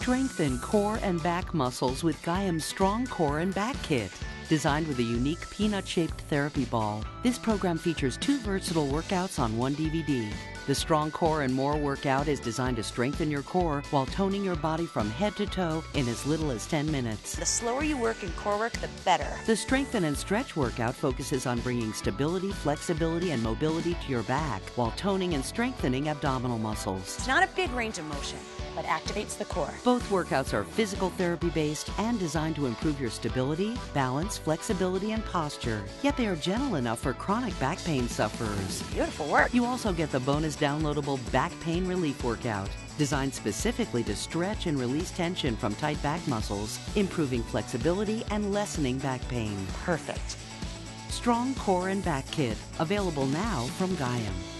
Strengthen core and back muscles with Gaiam's Strong Core and Back Kit. Designed with a unique peanut shaped therapy ball, this program features two versatile workouts on one DVD. The Strong Core and More workout is designed to strengthen your core while toning your body from head to toe in as little as 10 minutes. The slower you work in core work, the better. The Strengthen and Stretch workout focuses on bringing stability, flexibility, and mobility to your back while toning and strengthening abdominal muscles. It's not a big range of motion, but activates the core. Both workouts are physical therapy based and designed to improve your stability, balance, flexibility, and posture. Yet they are gentle enough for chronic back pain sufferers. Beautiful work. You also get the bonus downloadable back pain relief workout, designed specifically to stretch and release tension from tight back muscles, improving flexibility and lessening back pain. Perfect. Strong Core and Back Kit, available now from Gaiam.